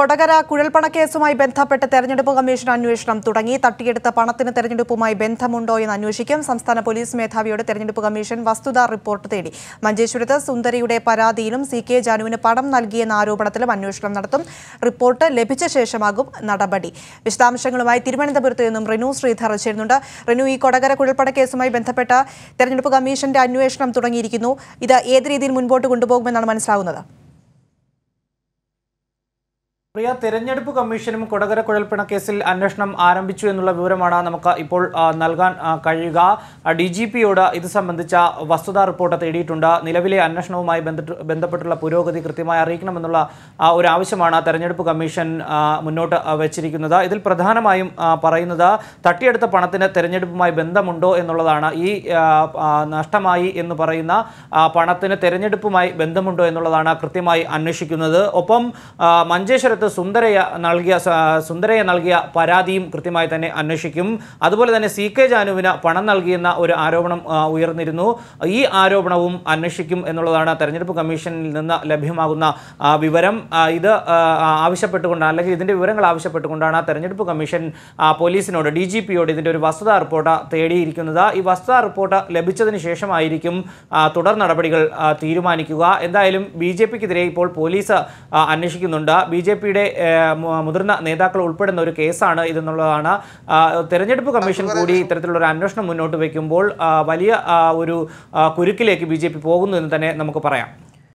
കൊടകര കുഴൽപ്പണ കേസുമായി ബന്ധപ്പെട്ട് തെരഞ്ഞെടുപ്പ് കമ്മീഷൻ അന്വേഷണം തുടങ്ങി. തട്ടിയെടുത്ത പണത്തിന് തെരഞ്ഞെടുപ്പുമായി ബന്ധമുണ്ടോ എന്ന് അന്വേഷിക്കും. സംസ്ഥാന പോലീസ് മേധാവിയോട് തെരഞ്ഞെടുപ്പ് കമ്മീഷൻ വസ്തുതാ റിപ്പോർട്ട് തേടി. മഞ്ചേശ്വരത്ത് സുന്ദരിയുടെ പരാതിയിലും സി കെ ജാനുവിന് പണം നൽകിയെന്ന ആരോപണത്തിലും അന്വേഷണം നടത്തും. റിപ്പോർട്ട് ലഭിച്ച ശേഷമാകും നടപടി. വിശദാംശങ്ങളുമായി തിരുവനന്തപുരത്ത് നിന്നും റിനു ശ്രീധർ ചേരുന്നുണ്ട്. റിനു ഈ കൊടകര കുഴൽപ്പണ കേസുമായി ബന്ധപ്പെട്ട തെരഞ്ഞെടുപ്പ് കമ്മീഷന്റെ അന്വേഷണം തുടങ്ങിയിരിക്കുന്നു. ഇത് ഏത് രീതിയിൽ മുൻപോട്ട് കൊണ്ടുപോകുമെന്നാണ് മനസ്സിലാകുന്നത് പ്രിയ തെരഞ്ഞെടുപ്പ് കമ്മീഷനും കൊടകര കുഴൽപ്പിണ കേസിൽ അന്വേഷണം ആരംഭിച്ചു എന്നുള്ള വിവരമാണ് നമുക്ക് ഇപ്പോൾ നൽകാൻ കഴിയുക. ഡി ജി പിയോട് ഇത് സംബന്ധിച്ച വസ്തുതാ റിപ്പോർട്ട് തേടിയിട്ടുണ്ട്. നിലവിലെ അന്വേഷണവുമായി ബന്ധപ്പെട്ടുള്ള പുരോഗതി കൃത്യമായി അറിയിക്കണമെന്നുള്ള ഒരു ആവശ്യമാണ് തെരഞ്ഞെടുപ്പ് കമ്മീഷൻ മുന്നോട്ട് വച്ചിരിക്കുന്നത്. ഇതിൽ പ്രധാനമായും പറയുന്നത് തട്ടിയെടുത്ത പണത്തിന് തെരഞ്ഞെടുപ്പുമായി ബന്ധമുണ്ടോ എന്നുള്ളതാണ്. ഈ നഷ്ടമായി എന്ന് പറയുന്ന പണത്തിന് തെരഞ്ഞെടുപ്പുമായി ബന്ധമുണ്ടോ എന്നുള്ളതാണ് കൃത്യമായി അന്വേഷിക്കുന്നത്. ഒപ്പം മഞ്ചേശ്വരത്ത് സുന്ദരയ നൽകിയ സുന്ദരയെ നൽകിയ പരാതിയും കൃത്യമായി തന്നെ അന്വേഷിക്കും. അതുപോലെ തന്നെ സി കെ ജാനുവിന് പണം നൽകിയെന്ന ഒരു ആരോപണം ഉയർന്നിരുന്നു. ഈ ആരോപണവും അന്വേഷിക്കും എന്നുള്ളതാണ് തെരഞ്ഞെടുപ്പ് കമ്മീഷനിൽ നിന്ന് ലഭ്യമാകുന്ന വിവരം. ഇത് ആവശ്യപ്പെട്ടുകൊണ്ടാണ് അല്ലെങ്കിൽ ഇതിന്റെ വിവരങ്ങൾ ആവശ്യപ്പെട്ടുകൊണ്ടാണ് തെരഞ്ഞെടുപ്പ് കമ്മീഷൻ പോലീസിനോട് ഡി ജി പിയോട് ഇതിന്റെ ഒരു വസ്തുതാ റിപ്പോർട്ട് തേടിയിരിക്കുന്നത്. ഈ വസ്തുതാ റിപ്പോർട്ട് ലഭിച്ചതിന് ശേഷമായിരിക്കും തുടർ നടപടികൾ തീരുമാനിക്കുക. എന്തായാലും ബി ജെ പിക്കെതിരെ ഇപ്പോൾ പോലീസ് അന്വേഷിക്കുന്നുണ്ട്. ബി ജെ പിയുടെ മുതിർന്ന നേതാക്കൾ ഉൾപ്പെടുന്ന ഒരു കേസാണ് ഇതെന്നുള്ളതാണ്. തെരഞ്ഞെടുപ്പ് കമ്മീഷൻ കൂടി ഇത്തരത്തിലുള്ള ഒരു അന്വേഷണം മുന്നോട്ട് വയ്ക്കുമ്പോൾ വലിയ ഒരു കുരുക്കിലേക്ക് ബി പോകുന്നു എന്ന് തന്നെ നമുക്ക് പറയാം.